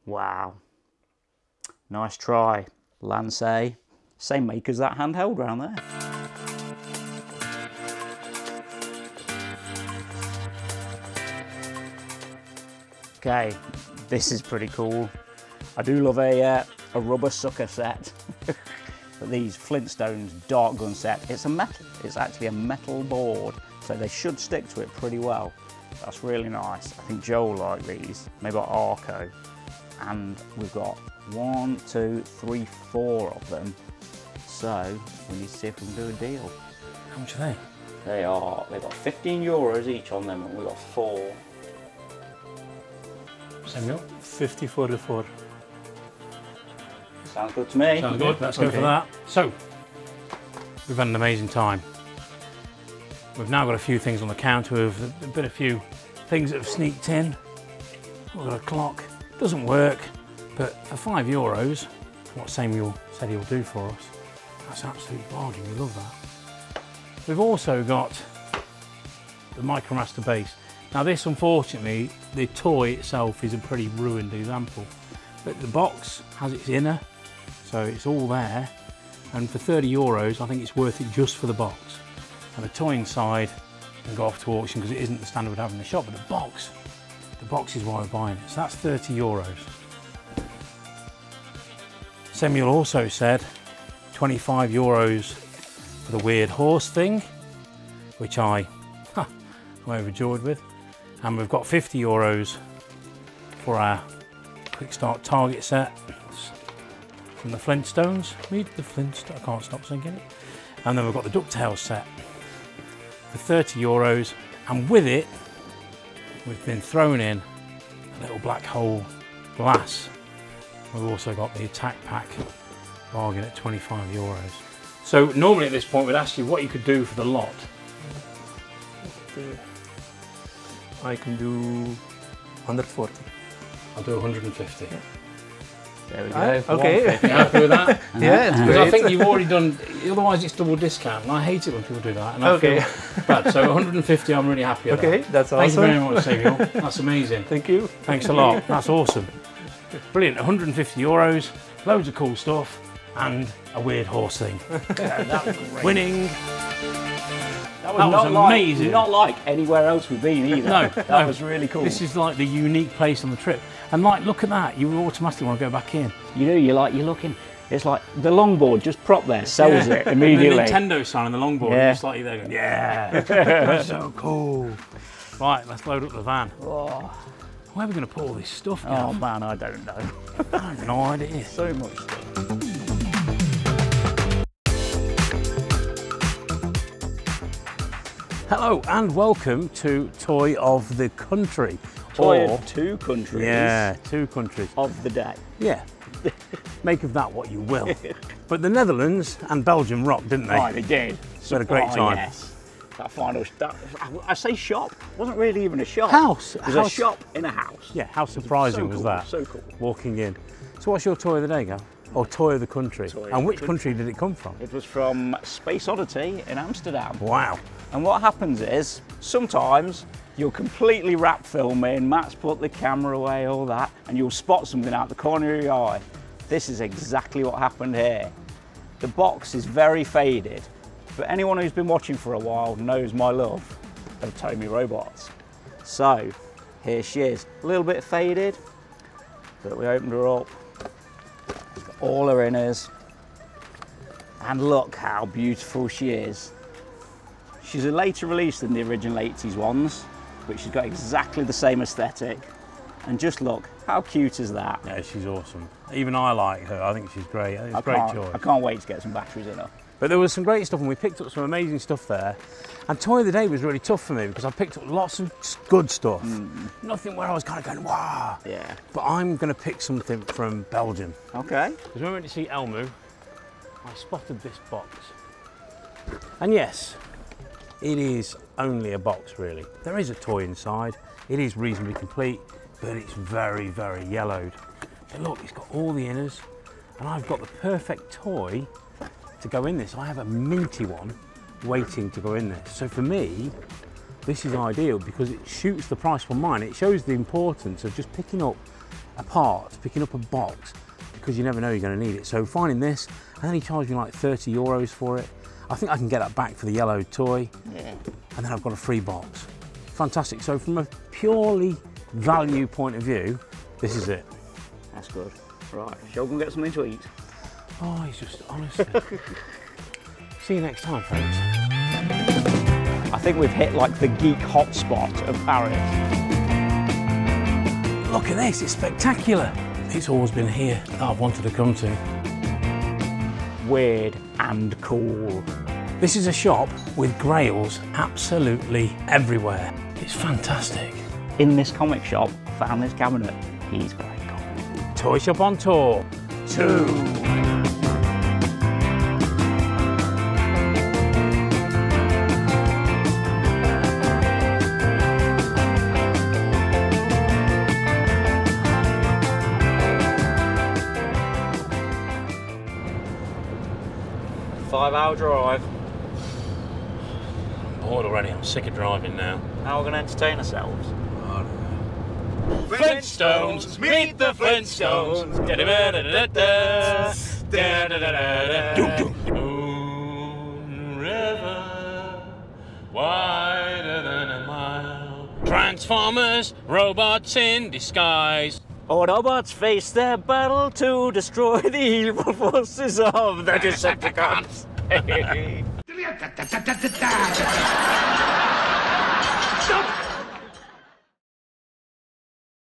Wow. Nice try, Lance. Same make as that handheld round there. Okay, this is pretty cool. I do love a, uh, a rubber sucker set. but these Flintstones dart gun set, it's a metal, it's actually a metal board, so they should stick to it pretty well. That's really nice. I think Joe will like these, maybe got Arco. And we've got one, two, three, four of them. So we need to see if we can do a deal. How much are they? They are, they've got 15 euros each on them and we've got four. Samuel? 50 for the four. Sounds good to me. Sounds good. Let's go for that. So, we've had an amazing time. We've now got a few things on the counter. We've been a few things that have sneaked in. We've got a clock. Doesn't work, but for five euros, what Samuel said he'll do for us, that's absolute bargain. We love that. We've also got the Micromaster base. Now this, unfortunately, the toy itself is a pretty ruined example, but the box has its inner, so it's all there. And for 30 euros, I think it's worth it just for the box. And the toy inside can go off to auction because it isn't the standard we'd have in the shop, but the box, the box is why we're buying it. So that's 30 euros. Samuel also said 25 euros for the weird horse thing, which I, I'm overjoyed with. And we've got 50 euros for our quick start target set from the Flintstones. Meet the Flintstones. I can't stop singing it. And then we've got the DuckTales set for 30 euros. And with it, we've been thrown in a little black hole glass. We've also got the attack pack bargain at 25 euros. So normally at this point we'd ask you what you could do for the lot. I can do 140. I'll do 150. There we go. For okay. 150. Happy with that? Yeah, it's Because I think you've already done, otherwise it's double discount, and I hate it when people do that. And I Okay. feel bad. So 150, I'm really happy with Okay, that. that's Thank awesome. you very much, Samuel. That's amazing. Thank you. Thanks a lot. That's awesome. Brilliant. 150 euros, loads of cool stuff, and a weird horse thing. yeah, Winning. That was, That was not like, amazing. not like anywhere else we've been either. No, that no. was really cool. This is like the unique place on the trip. And like, look at that. You automatically want to go back in. you do. You're like you're looking. It's like the longboard just prop there, sells it immediately. The Nintendo sign on the longboard. Yeah. Yeah. Just like you there going, yeah. That's so cool. Right, let's load up the van. oh, Where are we going to put all this stuff? oh man, I don't know. I have no idea. So much stuff. Hello and welcome to Toy of the Country. Toy Or- of two countries Yeah, two countries. of the day. Yeah. Make of that what you will. but the Netherlands and Belgium rocked, didn't they? Right, they did. Had a great Oh, time. Yes. That final, that, I say shop, wasn't really even a shop. House. It was House. a shop in a house. Yeah, how surprising so was cool, that? so cool. Walking in. So what's your toy of the day, Gav? Or toy of the country? Toy and which country did it come from? It was from Space Oddity in Amsterdam. Wow. And what happens is, sometimes you'll completely wrap film in, Matt's put the camera away, all that, and you'll spot something out the corner of your eye. This is exactly what happened here. The box is very faded, but anyone who's been watching for a while knows my love of Tomy robots. So, here she is, a little bit faded, but we opened her up, all her inners, and look how beautiful she is. She's a later release than the original 80s ones, but she's got exactly the same aesthetic. And just look, how cute is that? Yeah, she's awesome. Even I like her. I think she's great. It's a great choice. I can't wait to get some batteries in her. But there was some great stuff, and we picked up some amazing stuff there. And Toy of the Day was really tough for me because I picked up lots of good stuff. Mm. Nothing where I was kind of going, wow. Yeah. But I'm going to pick something from Belgium. Okay. Because when we went to see Elmu, I spotted this box. And yes, it is only a box really. There is a toy inside. It is reasonably complete, but it's very, very yellowed. But look, it's got all the inners, and I've got the perfect toy to go in this. I have a minty one waiting to go in this. So for me, this is ideal because it shoots the price from mine. It shows the importance of just picking up a part, picking up a box, because you never know you're going to need it. So finding this, and then he charged me like 30 euros for it. I think I can get that back for the yellow toy, Yeah. and then I've got a free box. Fantastic. So from a purely value point of view, this is it. That's good. Right, shall we go get something to eat? Oh, he's just honestly. See you next time, folks. I think we've hit like the geek hotspot of Paris. Look at this, it's spectacular. It's always been here that I've wanted to come to. Weird and cool. This is a shop with grails absolutely everywhere. It's fantastic. In this comic shop, found this cabinet. He's very cool. Toy Shop on Tour 2. Sick of driving now. How are we going to entertain ourselves? Flintstones, meet the Flintstones. Moon River, wider than a mile. Transformers, robots in disguise. Oh, Autobots face their battle to destroy the evil forces of the Decepticons. タタたったたたた。